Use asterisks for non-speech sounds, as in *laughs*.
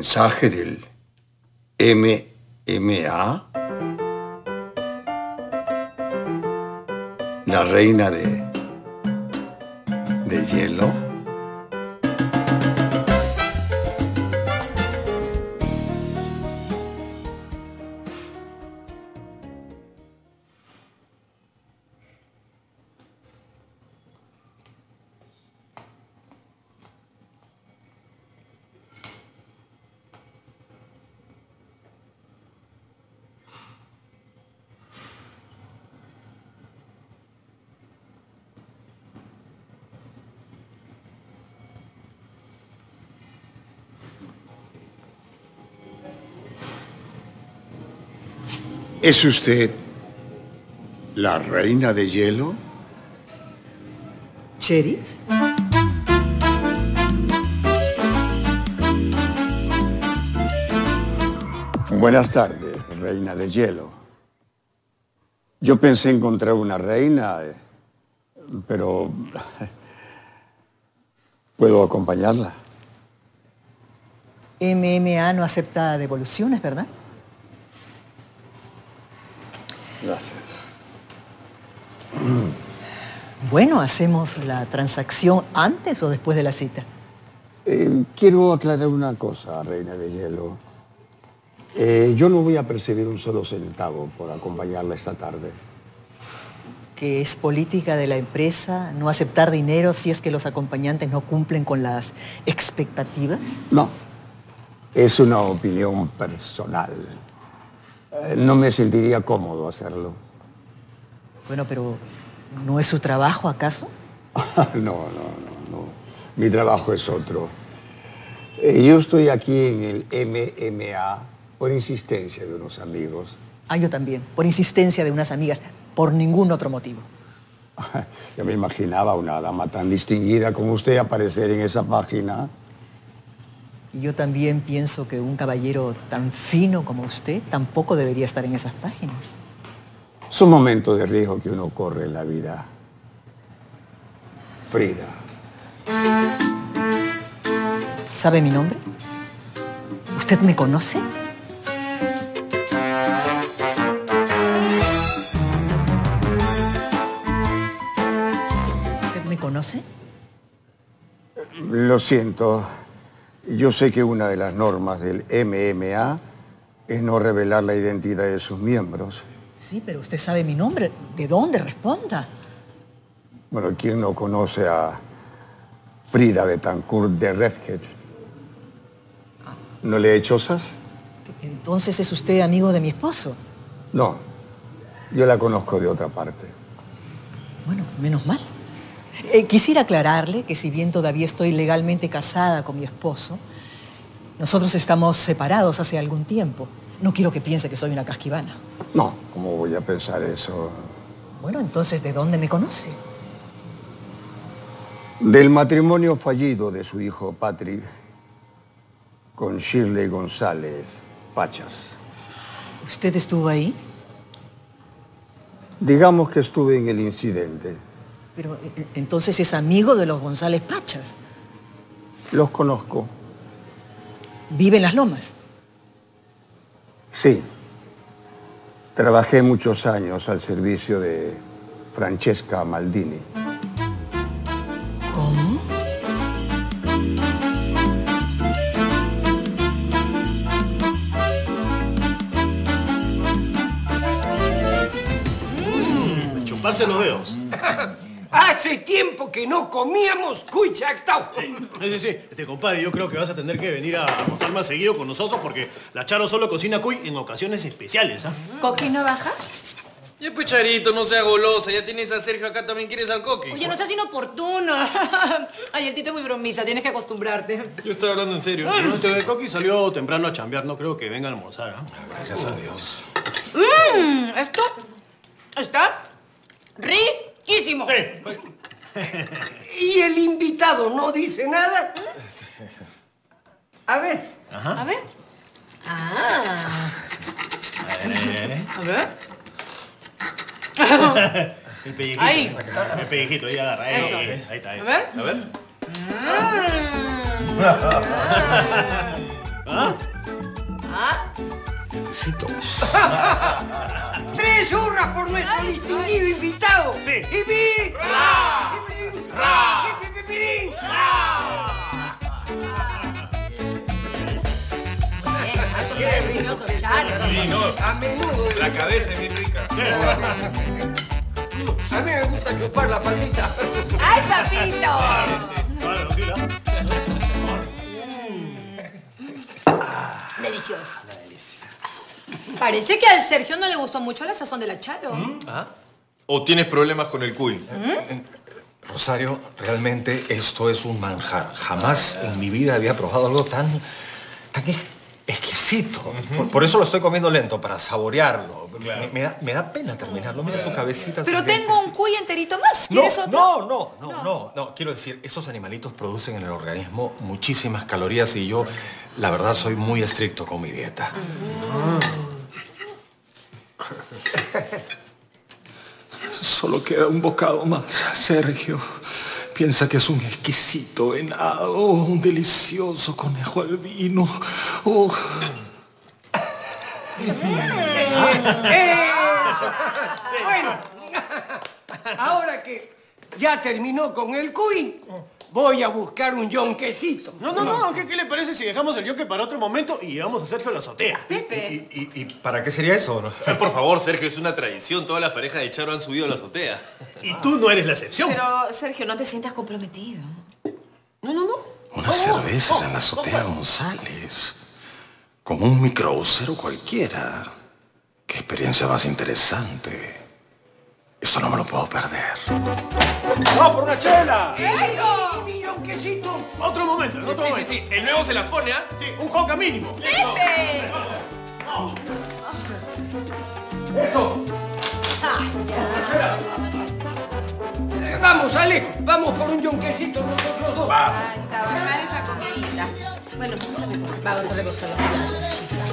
mensaje del MMA, la reina de, de hielo. ¿Es usted la reina de hielo? ¿Sheriff? Buenas tardes, reina de hielo. Yo pensé encontrar una reina, pero puedo acompañarla. MMA no acepta devoluciones, ¿verdad? Gracias. Bueno, hacemos la transacción antes o después de la cita. Eh, quiero aclarar una cosa, reina de hielo. Eh, yo no voy a percibir un solo centavo por acompañarla esta tarde. Que es política de la empresa no aceptar dinero si es que los acompañantes no cumplen con las expectativas. No, es una opinión personal. Eh, no me sentiría cómodo hacerlo. Bueno, pero ¿no es su trabajo acaso? *laughs* no, no, no, no. Mi trabajo es otro. Eh, yo estoy aquí en el MMA por insistencia de unos amigos. Ah, yo también, por insistencia de unas amigas, por ningún otro motivo. *laughs* Yo me imaginaba una dama tan distinguida como usted aparecer en esa página. Y yo también pienso que un caballero tan fino como usted tampoco debería estar en esas páginas. Son momentos de riesgo que uno corre en la vida. Frida. ¿Sabe mi nombre? ¿Usted me conoce? ¿Usted me conoce? Lo siento. Yo sé que una de las normas del MMA es no revelar la identidad de sus miembros. Sí, pero usted sabe mi nombre. ¿De dónde? Responda. Bueno, ¿quién no conoce a Frida Betancourt de Redhead? ¿No le he hecho osas? Entonces es usted amigo de mi esposo. No, yo la conozco de otra parte. Bueno, menos mal. Eh, quisiera aclararle que si bien todavía estoy legalmente casada con mi esposo, nosotros estamos separados hace algún tiempo. No quiero que piense que soy una casquivana. No, ¿cómo voy a pensar eso? Bueno, entonces, ¿de dónde me conoce? Del matrimonio fallido de su hijo Patrick con Shirley González Pachas. ¿Usted estuvo ahí? Digamos que estuve en el incidente. Pero eh, entonces es amigo de los González Pachas. Los conozco. ¿Vive en las lomas? Sí. Trabajé muchos años al servicio de Francesca Maldini. ¿Cómo? Chuparse los dedos. *laughs* Hace tiempo que no comíamos cuy chactao. Sí, sí, sí. Este, compadre, yo creo que vas a tener que venir a almorzar más seguido con nosotros porque la Charo solo cocina cuy en ocasiones especiales, ¿ah? ¿Coqui no baja? Ya pecharito, no sea golosa. Ya tienes a Sergio acá, también quieres al coque. Oye, no seas inoportuno. *laughs* Ay, el Tito es muy bromista, tienes que acostumbrarte. Yo estoy hablando en serio. No, este Coqui salió temprano a chambear, no creo que venga a almorzar, ¿ah? Gracias a Dios. Mmm, esto está riquísimo. ¿Y el invitado no dice nada? A ver. A ver. Ah. A ver. El pellejito. Ahí. El pellejito, ahí agarra. Ahí, Eso. ahí, ahí está. A eso. ver. A ver. Mm. ¿Ah? ¿Ah? ¡Tres hurras por nuestro distinguido invitado! Sí. ¡Hipi! ¡Ra! ¡Ra! ¡Hipi. Sí, no. A menudo. La cabeza es bien rica. A mí me gusta chupar la patita. ¡Ay, papito! Delicioso. Parece que al Sergio no le gustó mucho la sazón de la Charo. ¿Ah? ¿O tienes problemas con el cuy? Rosario, realmente esto es un manjar. Jamás en mi vida había probado algo tan, tan ex- exquisito. por, por eso lo estoy comiendo lento, para saborearlo. Me, me da, me da pena terminarlo. Mira su cabecita. Pero tengo un cuy enterito más. No, ¿Quieres otro? no, no, no, no, no. Quiero decir, esos animalitos producen en el organismo muchísimas calorías y yo, la verdad, soy muy estricto con mi dieta. *laughs* Solo queda un bocado más, Sergio. Piensa que es un exquisito venado, un delicioso conejo al vino. Oh, *laughs* Bueno, ahora que ya terminó con el cuy, voy a buscar un yonquecito. No, no, no. ¿Qué, qué le parece si dejamos el yoke para otro momento y llevamos a Sergio a la azotea? Pepe. ¿Y, y- y para qué sería eso? no? Por favor, Sergio, es una tradición. Todas las parejas de Charo han subido a la azotea. Y tú no eres la excepción. Pero, Sergio, no te sientas comprometido. No, no, no. Unas cervezas en la azotea González. Como un microbusero cualquiera. Qué experiencia más interesante. Esto no me lo puedo perder. ¡Vamos por una chela! ¡Eso! ¡Mi yonquecito! Otro momento, en otro Sí, sí, momento. sí. El nuevo se la pone, ¿ah? Sí, un joca mínimo. ¡Pepe! Eh, Vamos, Alejo, vamos por un yonquecito nosotros dos. Ah, está bajada esa comidita. Bueno, vamos a recoger. Vamos a recoger.